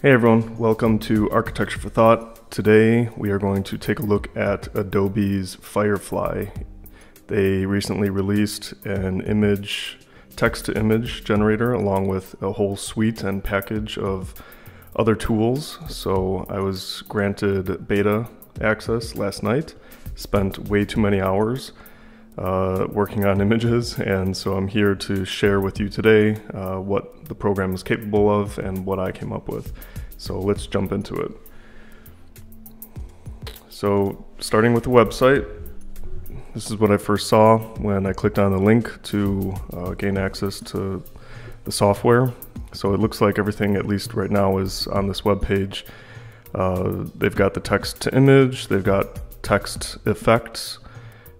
Hey everyone, welcome to Architecture for Thought. Today we are going to take a look at Adobe's Firefly. They recently released an image, text to image generator along with a whole suite and package of other tools. So I was granted beta access last night, spent way too many hours uh, working on images, and so I'm here to share with you today uh, what the program is capable of and what I came up with. So let's jump into it. So starting with the website, this is what I first saw when I clicked on the link to uh, gain access to the software. So it looks like everything, at least right now, is on this web page. Uh, they've got the text to image, they've got text effects,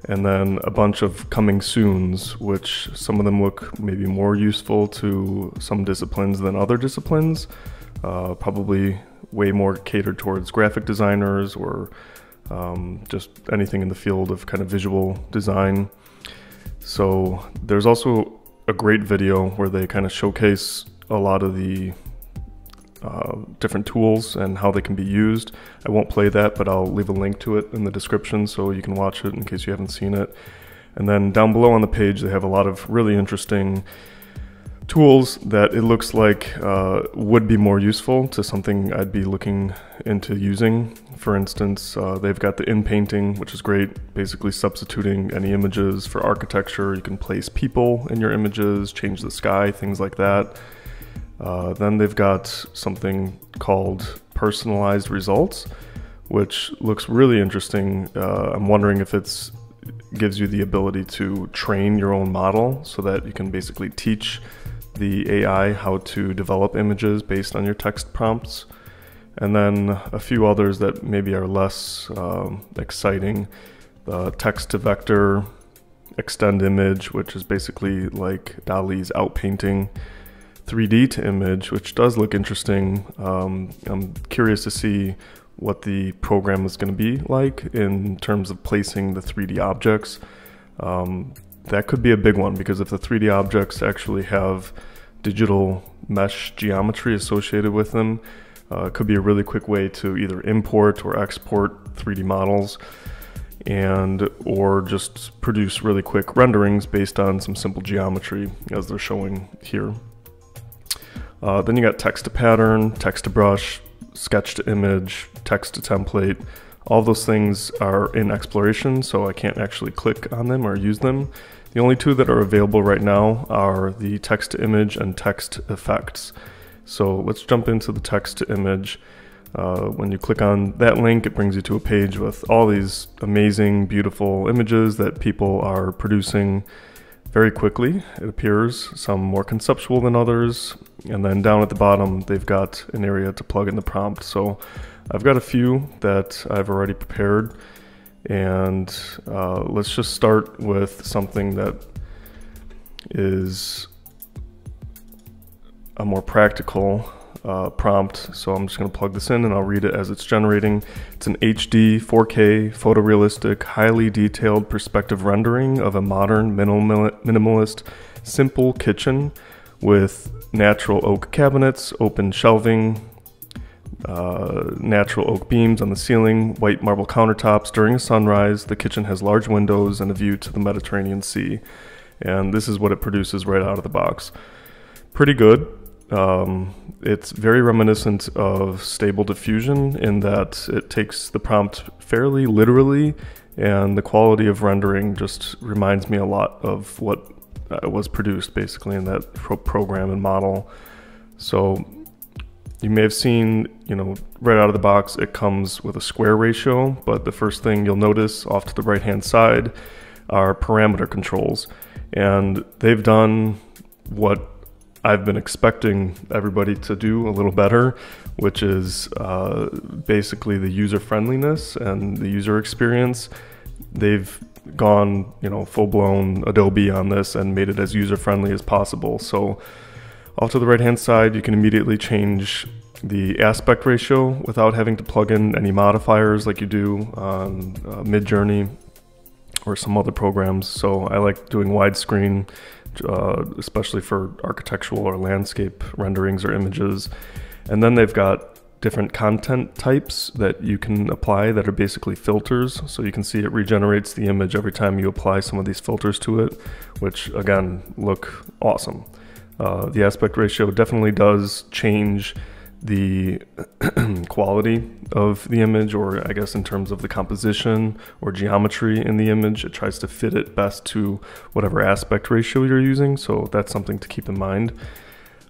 and then a bunch of coming soons, which some of them look maybe more useful to some disciplines than other disciplines. Uh, probably way more catered towards graphic designers or um, just anything in the field of kind of visual design. So there's also a great video where they kind of showcase a lot of the uh, different tools and how they can be used. I won't play that, but I'll leave a link to it in the description so you can watch it in case you haven't seen it. And then down below on the page, they have a lot of really interesting tools that it looks like uh, would be more useful to something I'd be looking into using. For instance, uh, they've got the inpainting, which is great, basically substituting any images for architecture. You can place people in your images, change the sky, things like that. Uh, then they've got something called personalized results, which looks really interesting. Uh, I'm wondering if it's gives you the ability to train your own model so that you can basically teach the AI how to develop images based on your text prompts, and then a few others that maybe are less um, exciting. Text to vector extend image, which is basically like DALL-E's outpainting 3D to image, which does look interesting. Um, I'm curious to see what the program is going to be like in terms of placing the 3D objects. Um, that could be a big one because if the 3D objects actually have digital mesh geometry associated with them, uh, it could be a really quick way to either import or export 3D models and or just produce really quick renderings based on some simple geometry as they're showing here. Uh, then you got text to pattern, text to brush, sketch to image, text to template. All those things are in exploration, so I can't actually click on them or use them. The only two that are available right now are the text to image and text effects. So let's jump into the text to image. Uh, when you click on that link, it brings you to a page with all these amazing, beautiful images that people are producing very quickly, it appears, some more conceptual than others. And then down at the bottom, they've got an area to plug in the prompt. So I've got a few that I've already prepared. And uh, let's just start with something that is a more practical uh, prompt. So I'm just going to plug this in and I'll read it as it's generating. It's an HD 4K photorealistic, highly detailed perspective rendering of a modern minimal, minimalist simple kitchen with natural oak cabinets, open shelving, uh, natural oak beams on the ceiling, white marble countertops. During a sunrise, the kitchen has large windows and a view to the Mediterranean Sea. And this is what it produces right out of the box. Pretty good. Um, it's very reminiscent of Stable Diffusion in that it takes the prompt fairly literally, and the quality of rendering just reminds me a lot of what uh, was produced basically in that pro program and model. So you may have seen, you know, right out of the box, it comes with a square ratio, but the first thing you'll notice off to the right hand side are parameter controls. And they've done what I've been expecting everybody to do a little better, which is uh, basically the user friendliness and the user experience. They've gone, you know, full blown Adobe on this and made it as user friendly as possible. So off to the right hand side, you can immediately change the aspect ratio without having to plug in any modifiers like you do on uh, Midjourney or some other programs. So I like doing widescreen, uh, especially for architectural or landscape renderings or images. And then they've got different content types that you can apply that are basically filters. So you can see it regenerates the image every time you apply some of these filters to it, which again look awesome. Uh, the aspect ratio definitely does change the quality of the image, or I guess in terms of the composition or geometry in the image, it tries to fit it best to whatever aspect ratio you're using. So that's something to keep in mind.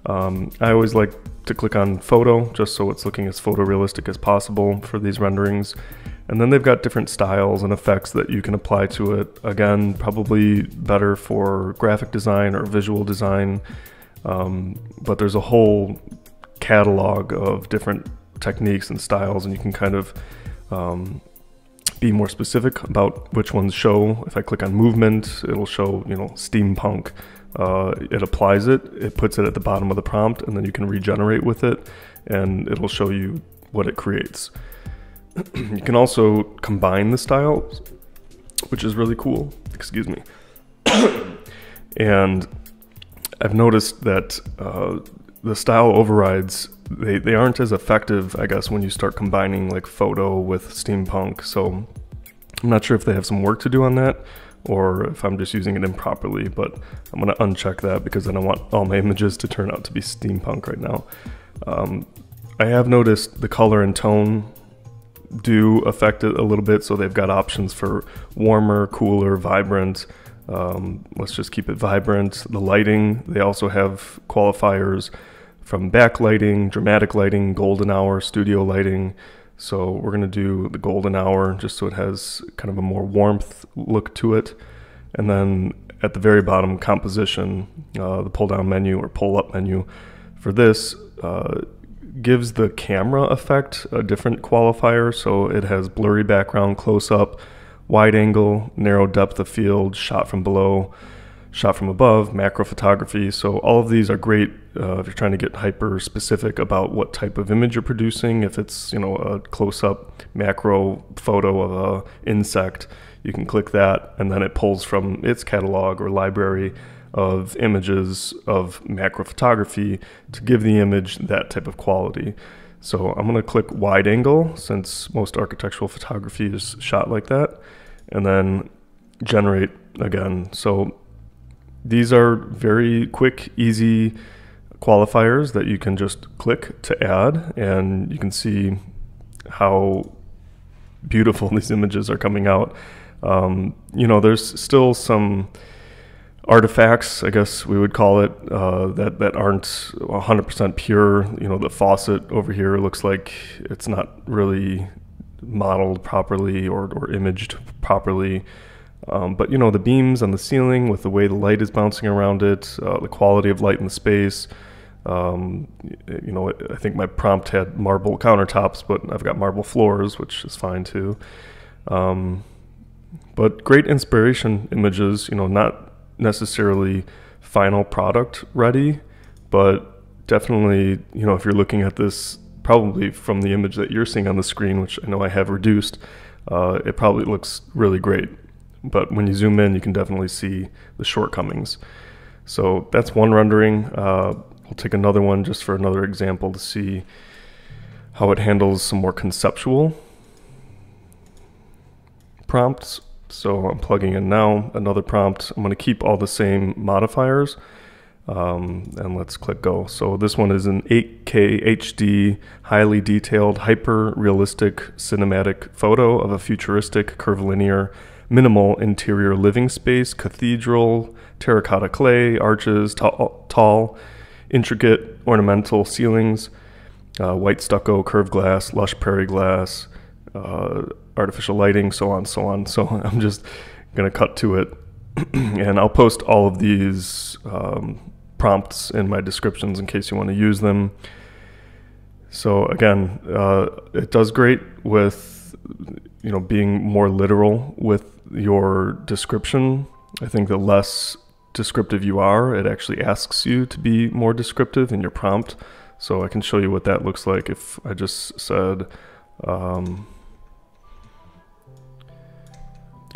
Um, I always like to click on photo just so it's looking as photorealistic as possible for these renderings. And then they've got different styles and effects that you can apply to it. Again, probably better for graphic design or visual design. Um, but there's a whole catalog of different techniques and styles, and you can kind of um, be more specific about which ones show. If I click on movement, it'll show, you know, steampunk. Uh, it applies it, it puts it at the bottom of the prompt, and then you can regenerate with it, and it'll show you what it creates. you can also combine the styles, which is really cool. Excuse me. and I've noticed that uh, the style overrides they, they aren't as effective, I guess, when you start combining like photo with steampunk. So I'm not sure if they have some work to do on that or if I'm just using it improperly, but I'm gonna uncheck that because then I don't want all my images to turn out to be steampunk right now. Um, I have noticed the color and tone do affect it a little bit, so they've got options for warmer, cooler, vibrant. Um, let's just keep it vibrant. The lighting, they also have qualifiers from backlighting, dramatic lighting, golden hour, studio lighting. So we're going to do the golden hour just so it has kind of a more warmth look to it. And then at the very bottom, composition, uh, the pull down menu or pull up menu for this uh, gives the camera effect a different qualifier. So it has blurry background, close up, wide angle, narrow depth of field, shot from below, shot from above, macro photography. So all of these are great uh, if you're trying to get hyper specific about what type of image you're producing. If it's you know a close up macro photo of a insect, you can click that, and then it pulls from its catalog or library of images of macro photography to give the image that type of quality. So I'm going to click wide angle since most architectural photography is shot like that and then generate again. So these are very quick, easy qualifiers that you can just click to add and you can see how beautiful these images are coming out. Um, you know, there's still some artifacts, I guess we would call it, uh, that that aren't 100% pure. You know, the faucet over here looks like it's not really modeled properly or, or imaged properly. Um, but you know, the beams on the ceiling with the way the light is bouncing around it, uh, the quality of light in the space. Um, you know, I think my prompt had marble countertops, but I've got marble floors, which is fine too. Um, but great inspiration images, you know, not necessarily final product ready, but definitely, you know, if you're looking at this probably from the image that you're seeing on the screen, which I know I have reduced, uh, it probably looks really great. But when you zoom in, you can definitely see the shortcomings. So that's one rendering. Uh, we'll take another one just for another example to see how it handles some more conceptual prompts. So I'm plugging in now another prompt. I'm going to keep all the same modifiers. Um, and let's click go. So this one is an 8K HD, highly detailed, hyper realistic cinematic photo of a futuristic, curvilinear, minimal interior living space, cathedral, terracotta clay, arches, tall, tall intricate ornamental ceilings, uh, white stucco, curved glass, lush prairie glass, uh, artificial lighting, so on, so on. So I'm just going to cut to it. and I'll post all of these um, prompts in my descriptions in case you want to use them. So again, uh, it does great with you know being more literal with your description. I think the less descriptive you are, it actually asks you to be more descriptive in your prompt. So I can show you what that looks like if I just said um,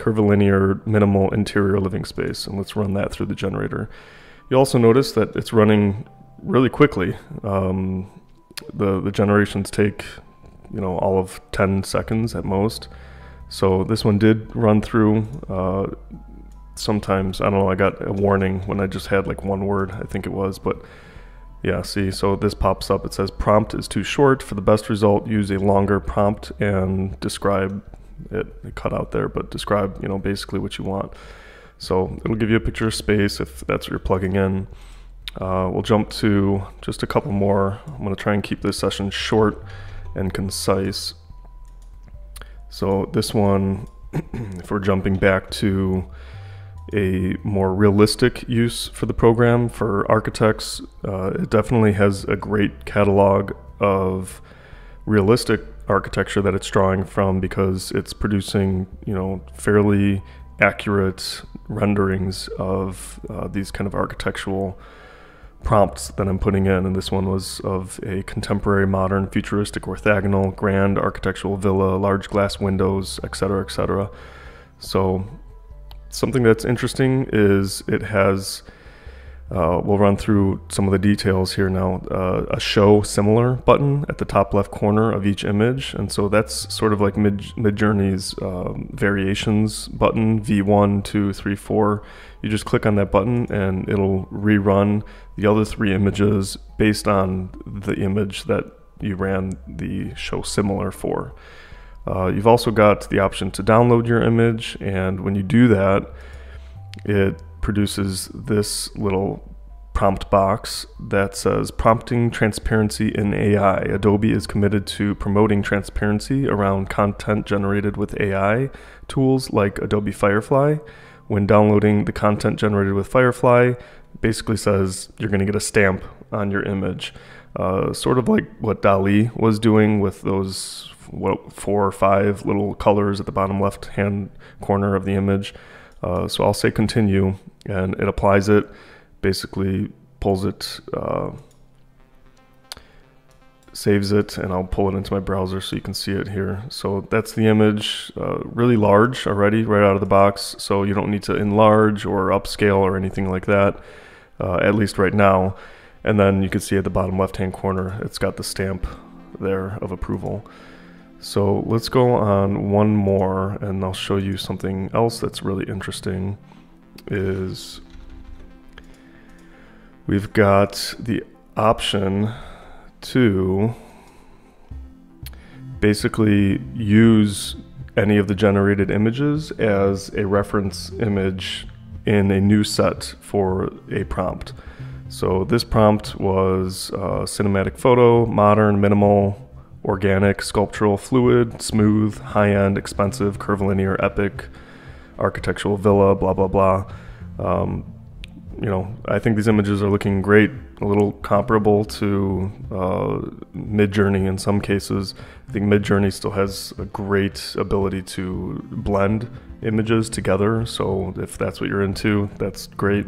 curvilinear minimal interior living space and let's run that through the generator. You also notice that it's running really quickly. Um, the the generations take you know all of 10 seconds at most. So this one did run through. Uh, sometimes I don't know. I got a warning when I just had like one word. I think it was, but yeah. See, so this pops up. It says prompt is too short. For the best result, use a longer prompt and describe it. it cut out there, but describe you know basically what you want. So it'll give you a picture of space if that's what you're plugging in. Uh, we'll jump to just a couple more. I'm to try and keep this session short and concise. So this one, if we're jumping back to a more realistic use for the program for architects, uh, it definitely has a great catalog of realistic architecture that it's drawing from because it's producing, you know, fairly accurate renderings of uh, these kind of architectural prompts that I'm putting in, and this one was of a contemporary, modern, futuristic, orthogonal, grand architectural villa, large glass windows, etc., etc. So, something that's interesting is it has uh, we'll run through some of the details here now. Uh, a show similar button at the top left corner of each image. And so that's sort of like Mid, Midjourney's um, variations button, V1, 2, 3, 4. You just click on that button and it'll rerun the other three images based on the image that you ran the show similar for. Uh, you've also got the option to download your image, and when you do that, it produces this little prompt box that says prompting transparency in AI. Adobe is committed to promoting transparency around content generated with AI tools like Adobe Firefly. When downloading the content generated with Firefly, basically says you're going to get a stamp on your image. Uh, sort of like what DALL-E was doing with those what, four or five little colors at the bottom left hand corner of the image. Uh, so I'll say continue and it applies it, basically pulls it, uh, saves it, and I'll pull it into my browser so you can see it here. So that's the image, uh, really large already right out of the box, so you don't need to enlarge or upscale or anything like that, uh, at least right now. And then you can see at the bottom left hand corner, it's got the stamp there of approval. So let's go on one more and I'll show you something else that's really interesting is we've got the option to basically use any of the generated images as a reference image in a new set for a prompt. So this prompt was uh, cinematic photo, modern, minimal, organic, sculptural, fluid, smooth, high-end, expensive, curvilinear, epic, architectural villa, blah, blah, blah. Um, you know, I think these images are looking great, a little comparable to uh, Midjourney in some cases. I think Midjourney still has a great ability to blend images together. So if that's what you're into, that's great.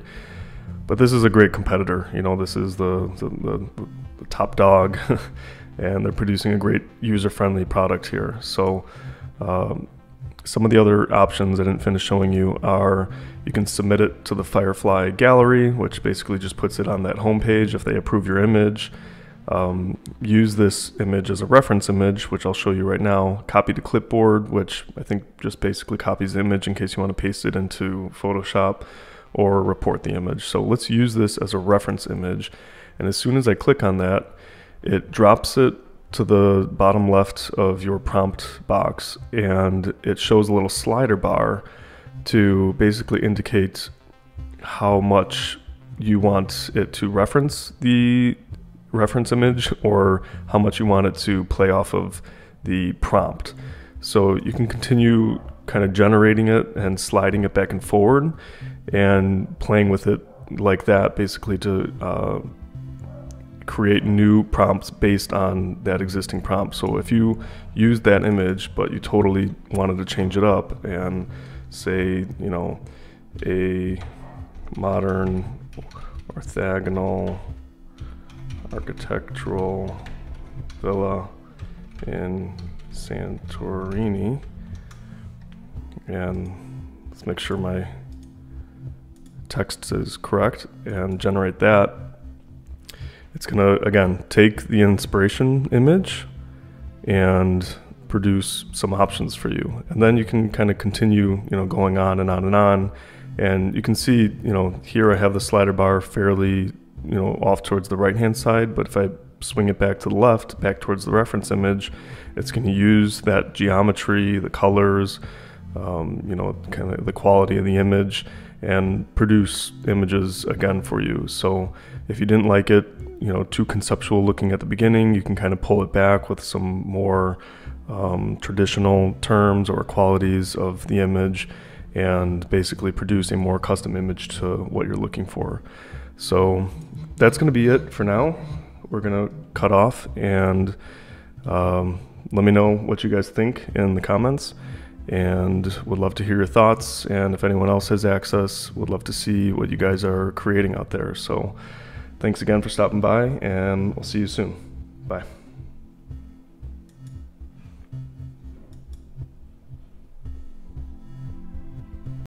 But this is a great competitor. You know, this is the, the, the, the top dog, and they're producing a great user-friendly product here. So um, some of the other options I didn't finish showing you are you can submit it to the Firefly gallery, which basically just puts it on that homepage if they approve your image. Um, use this image as a reference image, which I'll show you right now. Copy to clipboard, which I think just basically copies the image in case you want to paste it into Photoshop or report the image. So let's use this as a reference image. And as soon as I click on that, it drops it to the bottom left of your prompt box and it shows a little slider bar to basically indicate how much you want it to reference the reference image or how much you want it to play off of the prompt. So you can continue kind of generating it and sliding it back and forward and playing with it like that basically to uh, create new prompts based on that existing prompt. So if you use that image, but you totally wanted to change it up and say, you know, a modern orthogonal architectural villa in Santorini, and let's make sure my text is correct and generate that It's going to, again, take the inspiration image and produce some options for you. And then you can kind of continue, you know, going on and on and on. And you can see, you know, here I have the slider bar fairly, you know, off towards the right hand side. But if I swing it back to the left, back towards the reference image, it's going to use that geometry, the colors, um, you know, kind of the quality of the image and produce images again for you. So if you didn't like it, you know, too conceptual looking at the beginning, you can kind of pull it back with some more um, traditional terms or qualities of the image and basically produce a more custom image to what you're looking for. So that's going to be it for now. We're going to cut off and um, let me know what you guys think in the comments and would love to hear your thoughts. And if anyone else has access, would love to see what you guys are creating out there. So thanks again for stopping by, and we'll see you soon. Bye.